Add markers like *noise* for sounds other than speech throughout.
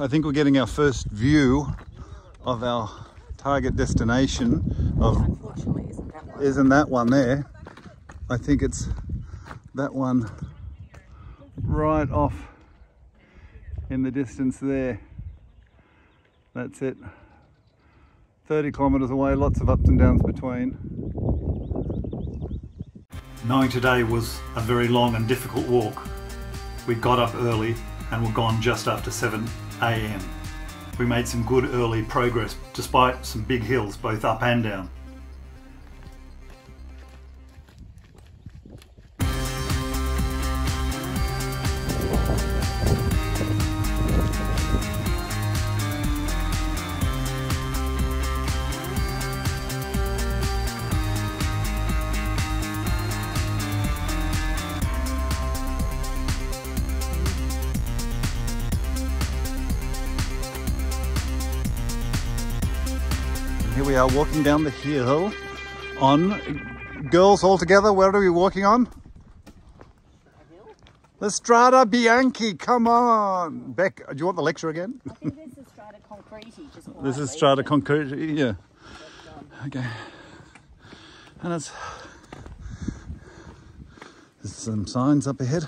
I think we're getting our first view of our target destination of Unfortunately, isn't that one? isn't that one there? I think it's that one right off in the distance there. That's it. 30 kilometers away lots of ups and downs between. Knowing today was a very long and difficult walk, we got up early and were gone just after 7 a.m. We made some good early progress despite some big hills both up and down. Are walking down the hill on girls all together. Where are we walking on? The Strada Bianchi. Come on, Beck. Do you want the lecture again? I think this is strata concrete. Just *laughs* This is. Strada Concrete. Yeah. Okay. And it's there's some signs up ahead.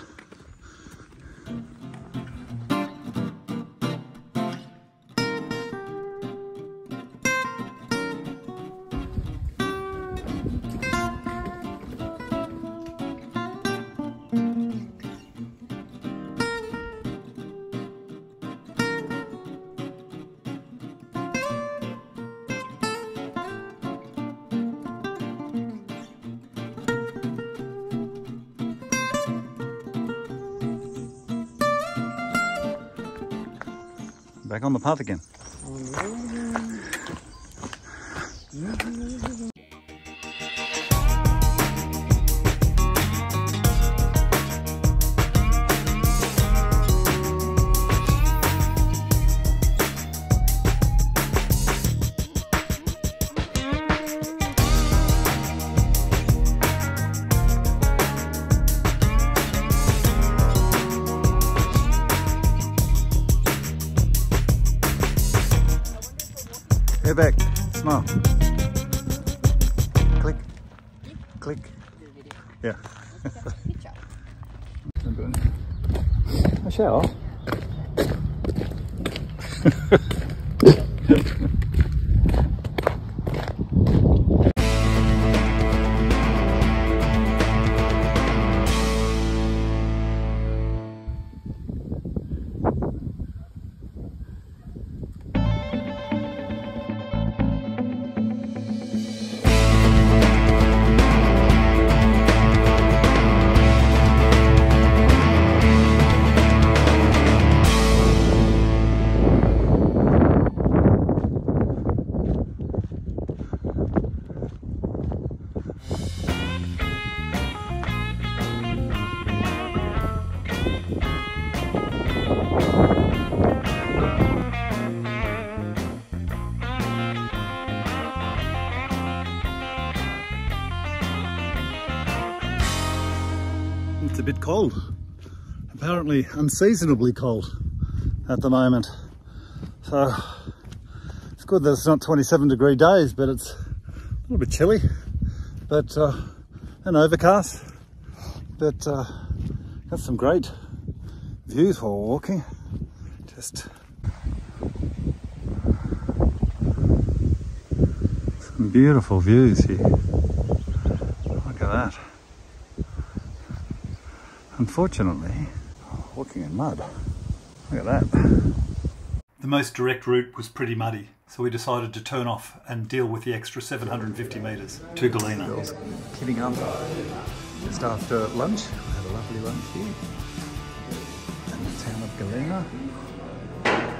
Back on the path again. Apparently unseasonably cold at the moment. So it's good that it's not 27 degree days, but it's a little bit chilly, but uh, and overcast. But uh, got some great views while walking. Just some beautiful views here. Look at that. Unfortunately, walking in mud. Look at that. The most direct route was pretty muddy, so we decided to turn off and deal with the extra 750 metres to Gallina. Girls kitting up just after lunch. We had a lovely lunch here in the town of Gallina.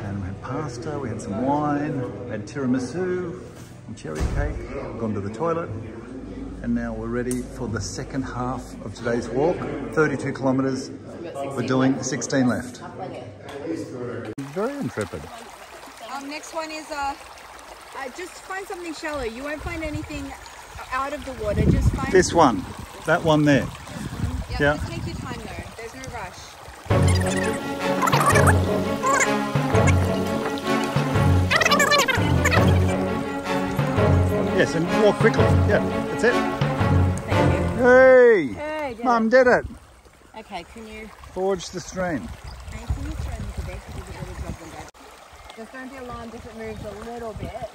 And we had pasta, we had some wine, we had tiramisu and cherry cake. We've gone to the toilet. And now we're ready for the second half of today's walk. 32 kilometres. We're doing 16 left. Very intrepid. Um, next one is uh, uh, just find something shallow. You won't find anything out of the water. Just find this one. That one there. Yeah. Take your time though. There's no rush. Yes, and walk quickly. Yeah, that's it. Hey! Hey! Mum did it! Okay, can you, Forge the stream. can you throw to bed because it's a little job than that. Just don't be alarmed if it moves a little bit.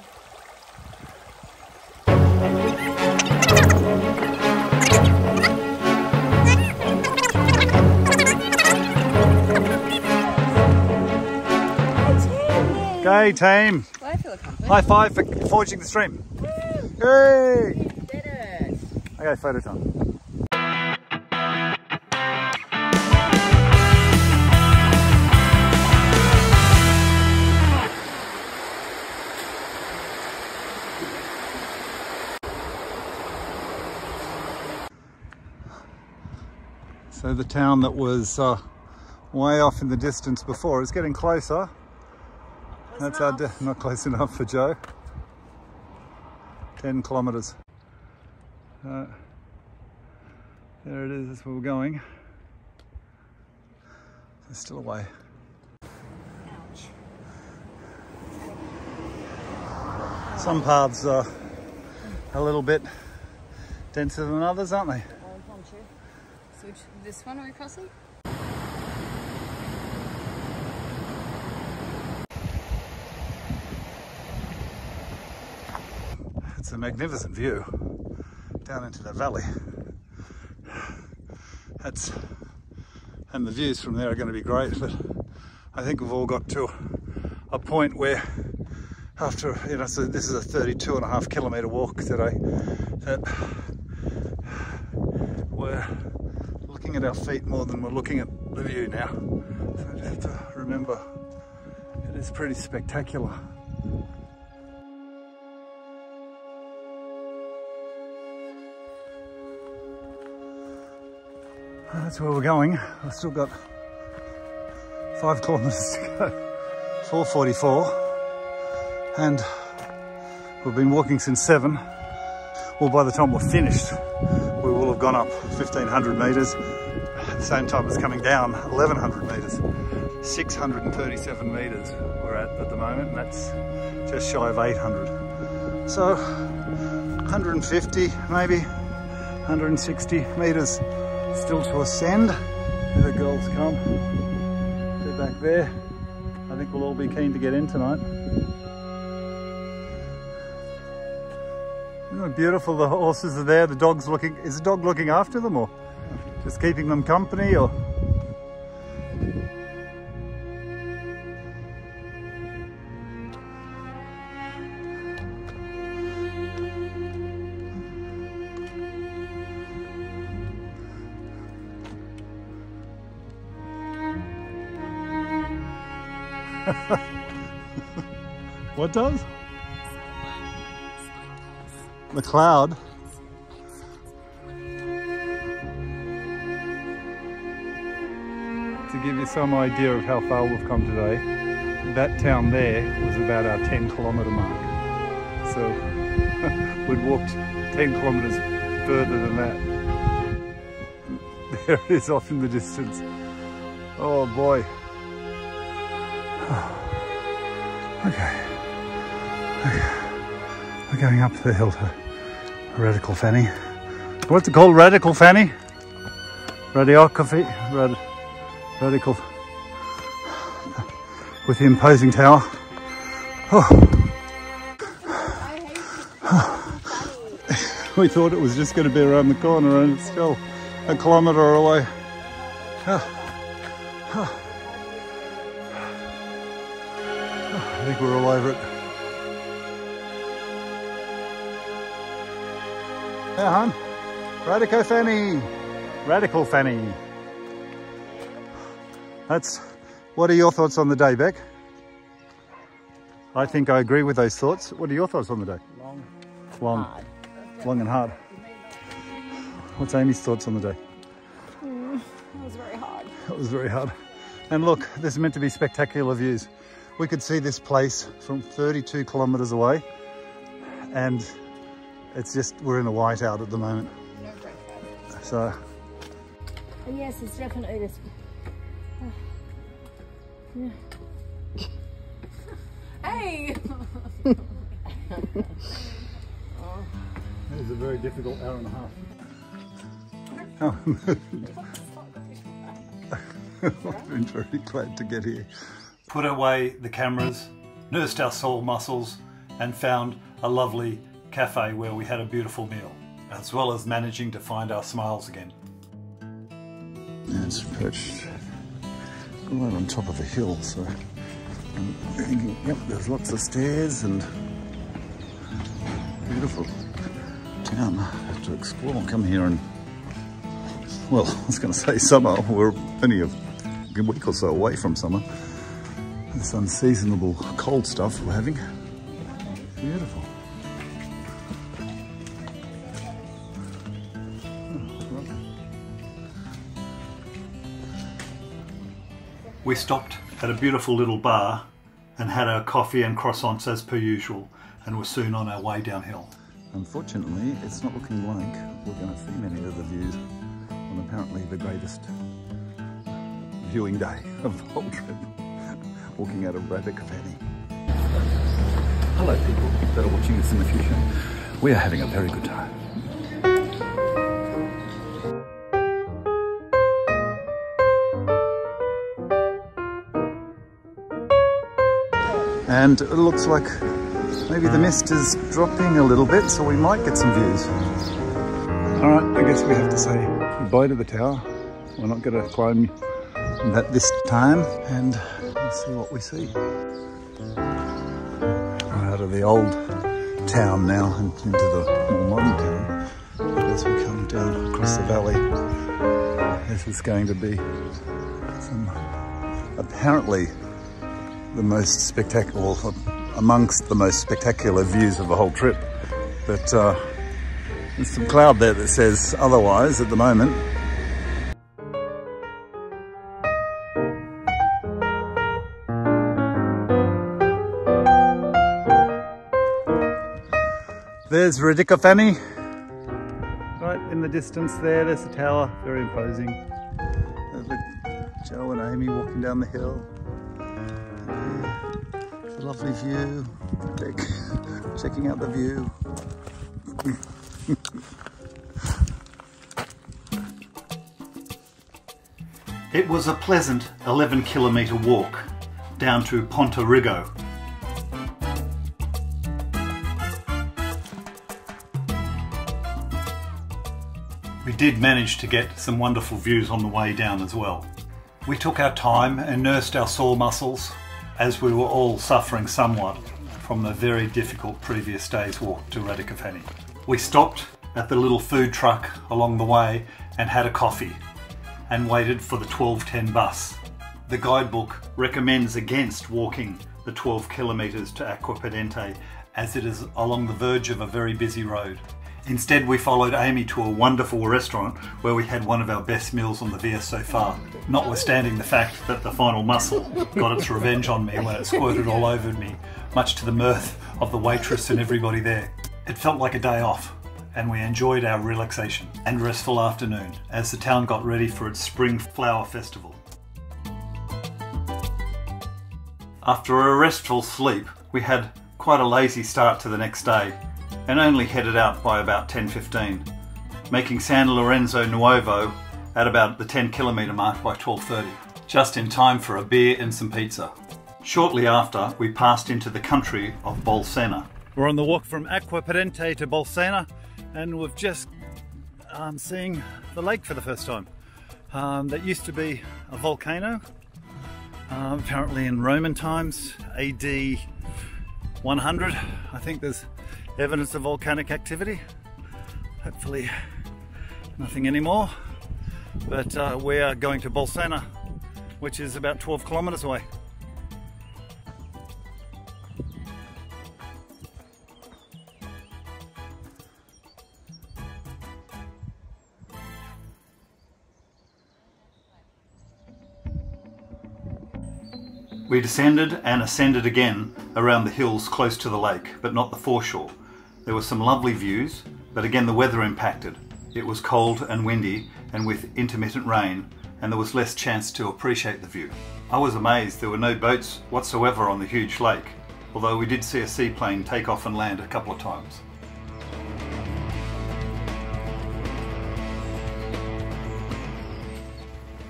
Okay, team. Well, I feel. High five for forging the stream. Hey! Did it. Okay, photo time. So the town that was uh, way off in the distance before is getting closer. That's our not close enough for Joe. 10 kilometres. Uh, there it is, that's where we're going. It's still away. Ouch. Some paths are a little bit denser than others, aren't they? Orange one too. So which, this one we crossing? It's a magnificent view down into the valley. That's and the views from there are going to be great, but I think we've all got to a point where after you know so this is a 32 and a half kilometer walk today that we're looking at our feet more than we're looking at the view now. So we have to remember it is pretty spectacular. That's where we're going. I've still got five kilometres to go. 4.44 and we've been walking since seven. Well, by the time we're finished, we will have gone up 1,500 metres. At the same time as coming down 1,100 metres. 637 metres we're at at the moment and that's just shy of 800. So 150 maybe, 160 metres still to ascend. Here the girls come. They're back there. I think we'll all be keen to get in tonight. Isn't it beautiful? The horses are there. The dog's looking. Is the dog looking after them or just keeping them company or? *laughs* What does? The cloud. Some idea of how far we've come today, that town there was about our 10 kilometre mark. So *laughs* we'd walked 10 kilometres further than that. There it is off in the distance. Oh boy. *sighs* Okay. okay. We're going up the hill to Radical Fanny. What's it called? Radical Fanny? Radiography? Rad, radical. With the imposing tower. Oh, we thought it was just going to be around the corner and it's still a kilometre away. I think we're all over it. Yeah, hon. Radical Fanny. Radical Fanny. That's. What are your thoughts on the day, Beck? I think I agree with those thoughts. What are your thoughts on the day? Long, Long, hard. long and hard. What's Amy's thoughts on the day? Hmm, it was very hard. It was very hard. And look, this is meant to be spectacular views. We could see this place from 32 kilometres away, and it's just we're in a whiteout at the moment. No. So And yes, it's definitely this. Hey! It was a very difficult hour and a half. Oh. I've been very glad to get here. Put away the cameras, nursed our sore muscles, and found a lovely cafe where we had a beautiful meal, as well as managing to find our smiles again. It's perched right on top of a hill, so yep, there's lots of stairs and beautiful town to explore. Come here and, well, *laughs* I was going to say summer. We're only a week or so away from summer. This unseasonable cold stuff we're having. Beautiful. We stopped at a beautiful little bar and had our coffee and croissants as per usual and were soon on our way downhill. Unfortunately, it's not looking like we're going to see many of the views on apparently the greatest viewing day of the whole trip, walking out of Radicofani. Hello people that are watching this in the future. We are having a very good time. And it looks like maybe the mist is dropping a little bit, so we might get some views. All right, I guess we have to say goodbye to the tower. We're not going to climb that this time, and we'll see what we see. We're out of the old town now and into the more modern town. But As we come down across the valley, this is going to be some apparently the most spectacular, amongst the most spectacular views of the whole trip. But uh, there's some cloud there that says otherwise at the moment. There's Radicofani. Right in the distance there, there's the tower, very imposing. Joe and Amy walking down the hill. A lovely view. Dick, *laughs* checking out the view. It was a pleasant 11 kilometre walk down to Ponte Rigo. We did manage to get some wonderful views on the way down as well. We took our time and nursed our sore muscles as we were all suffering somewhat from the very difficult previous day's walk to Radicofani. We stopped at the little food truck along the way and had a coffee and waited for the 1210 bus. The guidebook recommends against walking the 12 kilometres to Acquapendente as it is along the verge of a very busy road. Instead, we followed Amy to a wonderful restaurant where we had one of our best meals on the Via so far, notwithstanding the fact that the final mussel got its revenge on me when it squirted all over me, much to the mirth of the waitress and everybody there. It felt like a day off, and we enjoyed our relaxation and restful afternoon as the town got ready for its spring flower festival. After a restful sleep, we had quite a lazy start to the next day and only headed out by about 10.15, making San Lorenzo Nuovo at about the 10 kilometre mark by 12.30, just in time for a beer and some pizza. Shortly after, we passed into the country of Bolsena. We're on the walk from Acquapendente to Bolsena and we've just um, seeing the lake for the first time. Um, that used to be a volcano, um, apparently in Roman times, AD 100. I think there's evidence of volcanic activity. Hopefully nothing anymore. But uh, we are going to Bolsena, which is about 12 kilometers away. We descended and ascended again around the hills close to the lake, but not the foreshore. There were some lovely views, but again the weather impacted. It was cold and windy and with intermittent rain and there was less chance to appreciate the view. I was amazed there were no boats whatsoever on the huge lake, although we did see a seaplane take off and land a couple of times.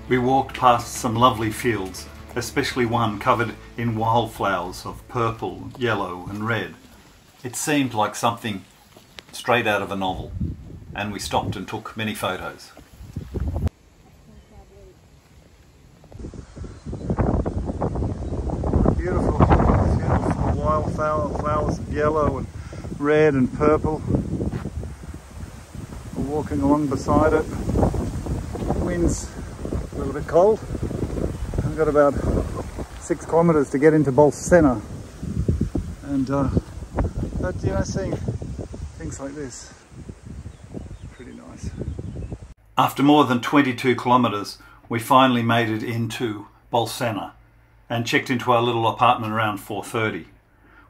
We walked past some lovely fields, especially one covered in wildflowers of purple, yellow and red. It seemed like something straight out of a novel, and we stopped and took many photos. Beautiful of wildflower flowers of yellow and red and purple. We're walking along beside it. The wind's a little bit cold. I've got about six kilometres to get into Bolsena. And uh, but you know, seeing things like this, pretty nice. After more than 22 kilometres, we finally made it into Bolsena and checked into our little apartment around 4.30.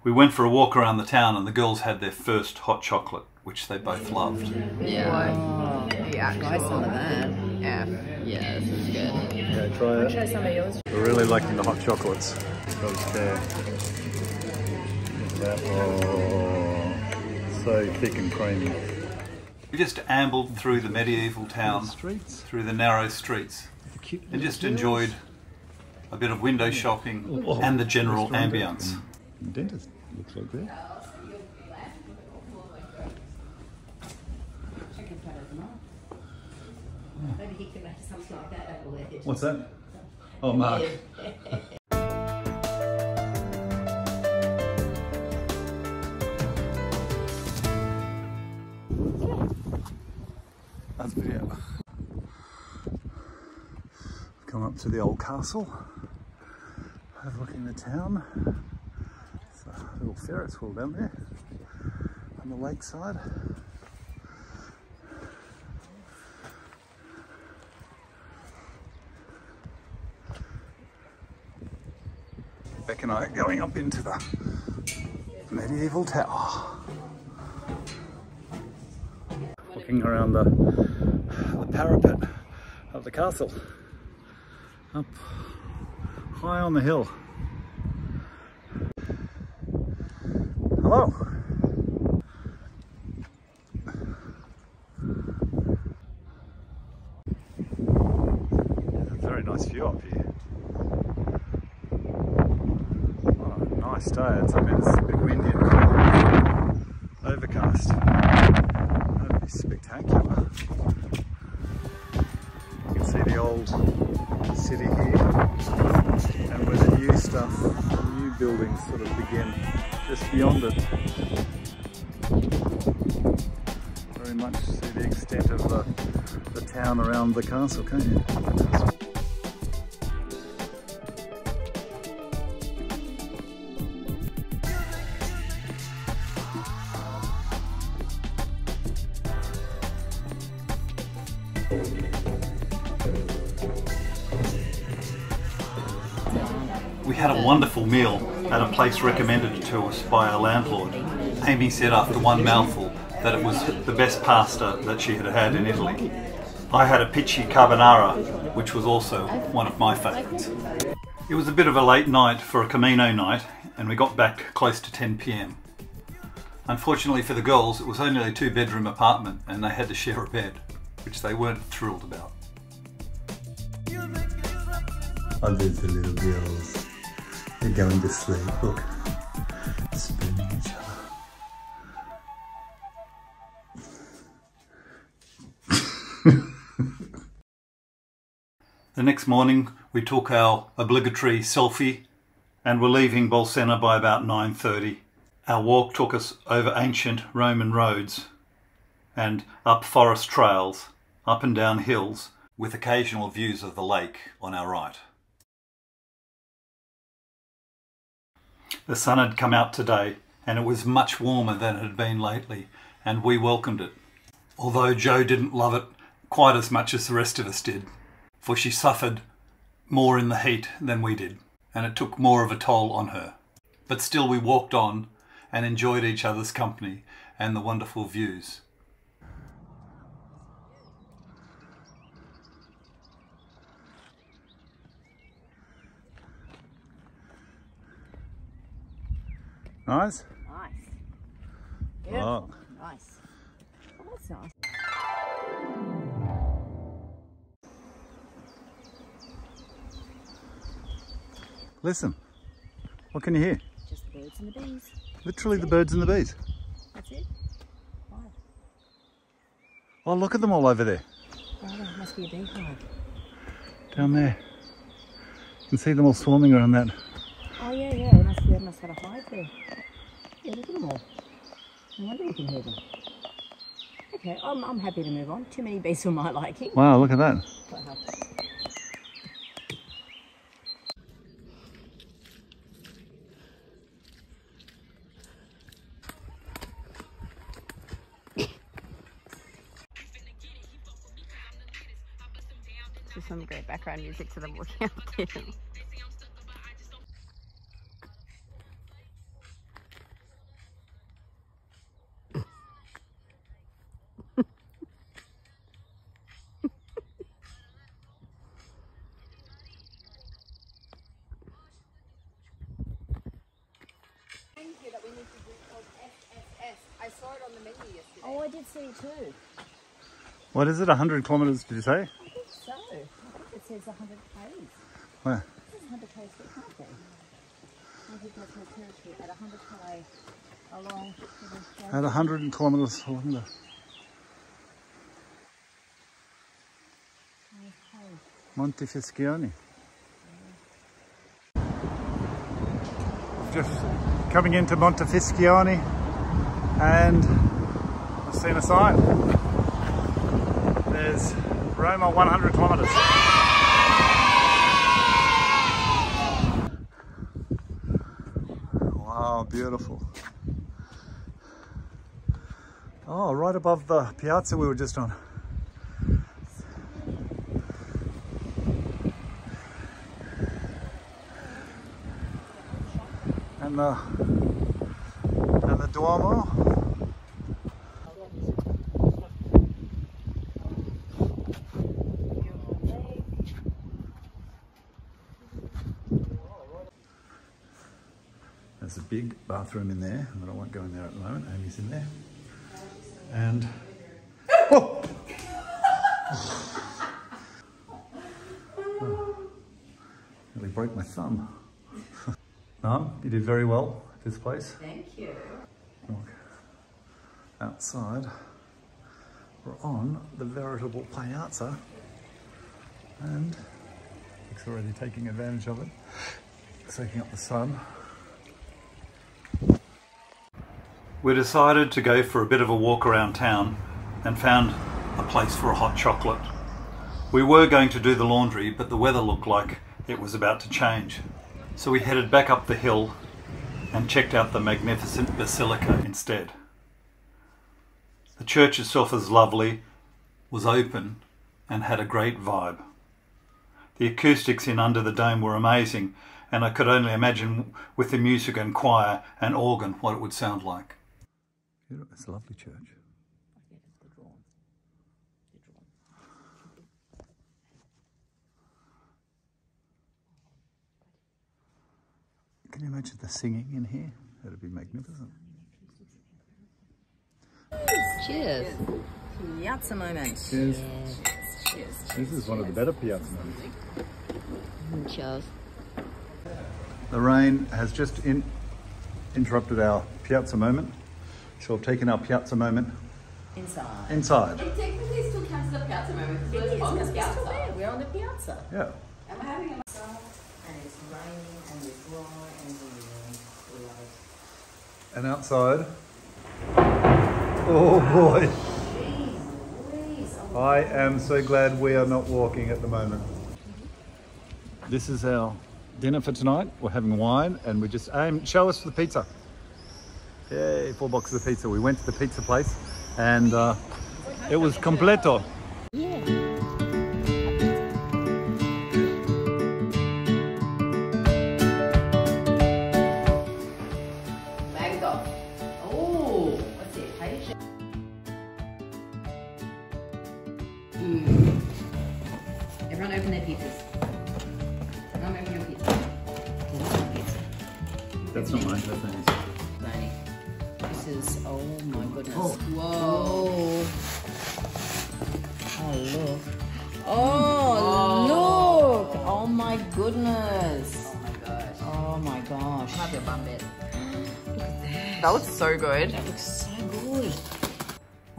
We went for a walk around the town and the girls had their first hot chocolate, which they both loved. Yeah. Yeah, try some of that. Yeah. Yeah, this is good. Yeah, try it. Try some of yours. We're really liking the hot chocolates. Those there. Look at that. Oh, so thick and creamy. We just ambled through the medieval town, through the narrow streets, and just enjoyed a bit of window shopping oh, and the general ambience. Dentist looks like that. Maybe he can make something like that over there. What's that? Oh, Mark. *laughs* That's video. Come up to the old castle, overlooking the town. It's a little Ferris wheel down there on the lakeside. Beck and I are going up into the medieval tower. Around the, the parapet of the castle. Up high on the hill. Hello. Very nice view up here. Oh, nice day. It's, sort of begin just beyond it. Very much see the extent of the, the town around the castle, can't you? We had a wonderful meal at a place recommended to us by our landlord. Amy said after one mouthful that it was the best pasta that she had had in Italy. I had a pici carbonara, which was also one of my favourites. It was a bit of a late night for a Camino night, and we got back close to 10 pm. Unfortunately for the girls, it was only a two bedroom apartment and they had to share a bed, which they weren't thrilled about. There's the little girls. They're going to sleep. Look, each other. The next morning, we took our obligatory selfie and were leaving Bolsena by about 9.30. Our walk took us over ancient Roman roads and up forest trails, up and down hills, with occasional views of the lake on our right. The sun had come out today and it was much warmer than it had been lately and we welcomed it. Although Joe didn't love it quite as much as the rest of us did for she suffered more in the heat than we did, and it took more of a toll on her. But still, we walked on and enjoyed each other's company and the wonderful views. Nice? Nice. Oh. Nice. Oh, that's nice. Listen. What can you hear? Just the birds and the bees. Literally the birds and the bees. That's it. Wow. Oh, look at them all over there. Oh, must be a beehive. Down there. You can see them all swarming around that. Oh yeah, yeah. They must, they must have a hive there. Yeah, look at them all. No wonder we can hear them. Okay, I'm, I'm happy to move on. Too many bees for my liking. Wow, look at that. Quite happy. Some great background music to them walking out there. here that we need to do called FFS. I saw it on the menu yesterday. Oh, I did see it too. What is it? 100 kilometres, did you say? I think so. I think it says 100 k's. Where? It says 100 k's, but it can't be. I that's my territory at 100 k along At 100 kilometres along the Montefiascone. Just coming into Montefiascone and I've seen a sign. There's Roma 100 kilometres. Wow, beautiful. Oh, right above the piazza we were just on. And the and the Duomo. There's a big bathroom in there, but I won't go in there at the moment. Amy's in there. And *laughs* oh! Oh. *laughs* Nearly broke my thumb. *laughs* Mum, you did very well at this place. Thank you. Look, outside, we're on the veritable piazza, and Nick's already taking advantage of it, soaking up the sun. We decided to go for a bit of a walk around town and found a place for a hot chocolate. We were going to do the laundry, but the weather looked like it was about to change. So we headed back up the hill and checked out the magnificent basilica instead. The church itself is lovely, was open, and had a great vibe. The acoustics in Under the Dome were amazing, and I could only imagine with the music and choir and organ what it would sound like. It's a lovely church. Can you imagine the singing in here? That'd be magnificent. Cheers. Piazza moment. Cheers. Cheers. This is one of the better piazza moments. Cheers. The rain has just in, interrupted our piazza moment. So we've taken our piazza moment Inside. inside. It technically still counts as a piazza moment It because we're on the we're still piazza. there. We're on the piazza. Yeah. And we're having a And it's raining and we're dry and we're we love it. And outside. Oh boy. Oh, jeez Louise. Oh, I am so glad we are not walking at the moment. This is our dinner for tonight. We're having wine and we just aim. Show us the pizza. Yay, four boxes of pizza. We went to the pizza place and uh, it was completo.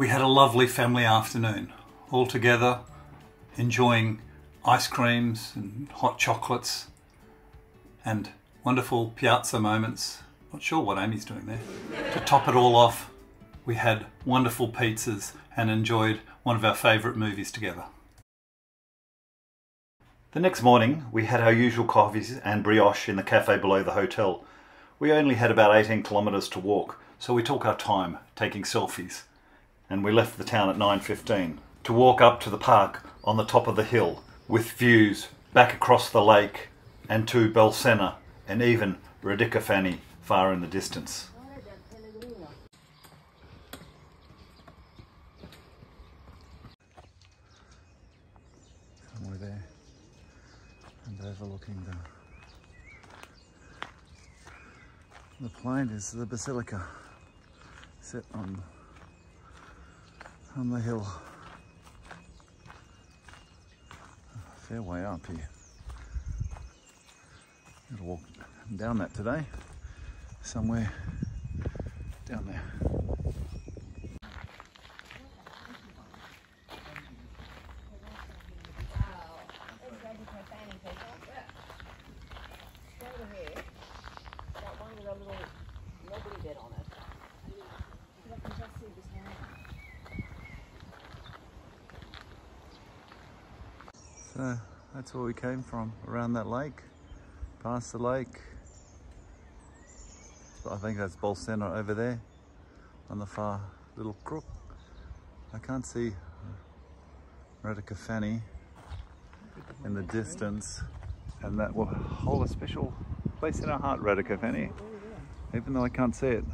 We had a lovely family afternoon, all together, enjoying ice creams and hot chocolates and wonderful piazza moments. Not sure what Amy's doing there. To top it all off, we had wonderful pizzas and enjoyed one of our favourite movies together. The next morning, we had our usual coffees and brioche in the cafe below the hotel. We only had about 18 kilometres to walk, so we took our time taking selfies. And we left the town at 9.15 to walk up to the park on the top of the hill with views back across the lake and to Bolsena and even Radicofani far in the distance. Somewhere there. And overlooking the the plain is the basilica set on on the hill. A fair way up here. Gotta walk down that today. Somewhere down there. So that's where we came from, around that lake, past the lake. I think that's Bolsena over there on the far little crook. I can't see Radicofani in the distance and that will hold a special place in our heart, Radicofani. Even though I can't see it,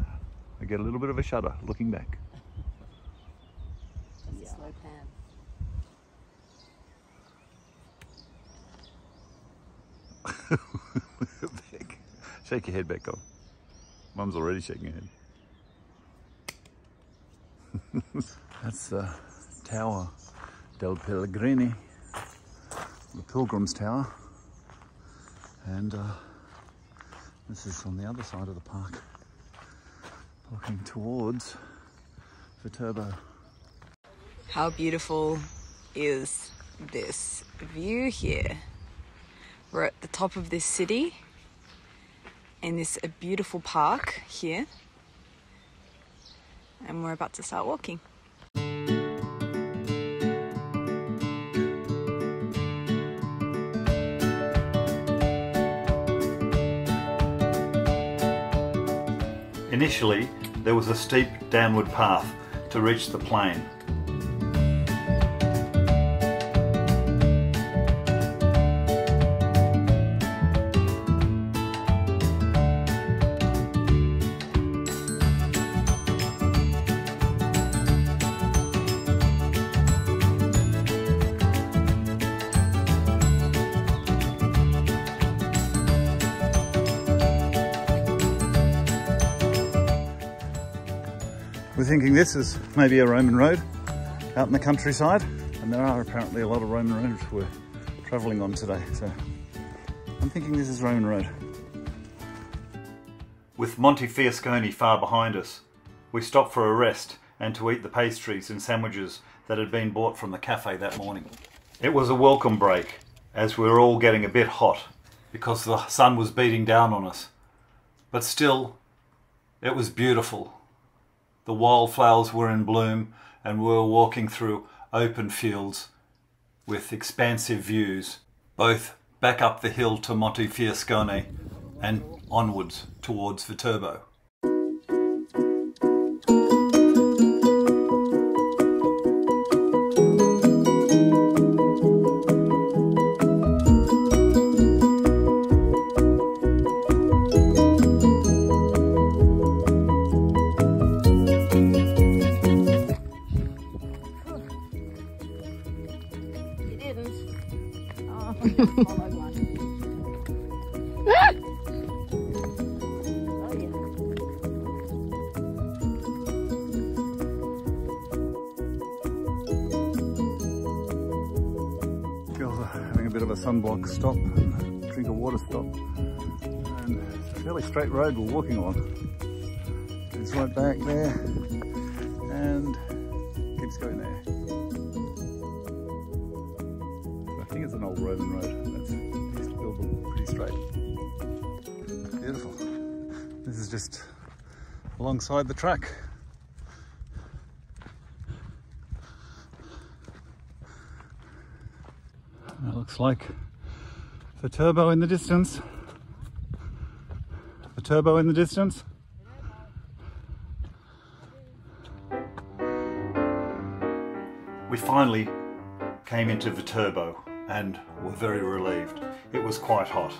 I get a little bit of a shudder looking back. It's a slow pan. Beck. Shake your head, Becco. Mum's already shaking her head. *laughs* That's the Tower del Pellegrini, the Pilgrim's Tower. And uh, this is on the other side of the park, looking towards Viterbo. How beautiful is this view here? We're at the top of this city in this beautiful park here. And we're about to start walking. Initially, there was a steep downward path to reach the plain. We're thinking this is maybe a Roman road out in the countryside, and there are apparently a lot of Roman roads we're travelling on today. So I'm thinking this is Roman road. With Montefiascone far behind us, we stopped for a rest and to eat the pastries and sandwiches that had been bought from the cafe that morning. It was a welcome break as we were all getting a bit hot because the sun was beating down on us. But still, it was beautiful. The wildflowers were in bloom and we were walking through open fields with expansive views, both back up the hill to Montefiascone and onwards towards Viterbo. Stop and drink a water stop. And it's a fairly straight road we're walking on. It's right back there and keeps going there. I think it's an old Roman road. That's, build pretty straight. Beautiful. This is just alongside the track. It looks like Viterbo in the distance. Viterbo in the distance. We finally came into Viterbo and were very relieved. It was quite hot.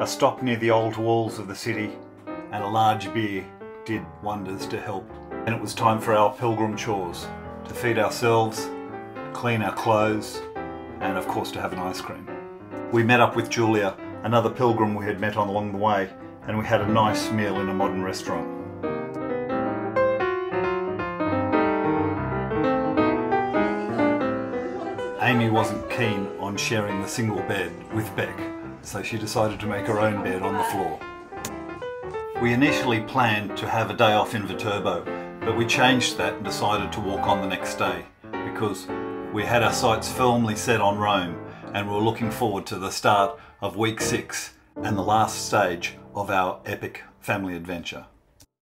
A stop near the old walls of the city and a large beer did wonders to help. And it was time for our pilgrim chores to feed ourselves, clean our clothes, and of course to have an ice cream. We met up with Julia, another pilgrim we had met on along the way, and we had a nice meal in a modern restaurant. Amy wasn't keen on sharing the single bed with Beck, so she decided to make her own bed on the floor. We initially planned to have a day off in Viterbo, but we changed that and decided to walk on the next day because we had our sights firmly set on Rome and we were looking forward to the start of week six and the last stage of our epic family adventure.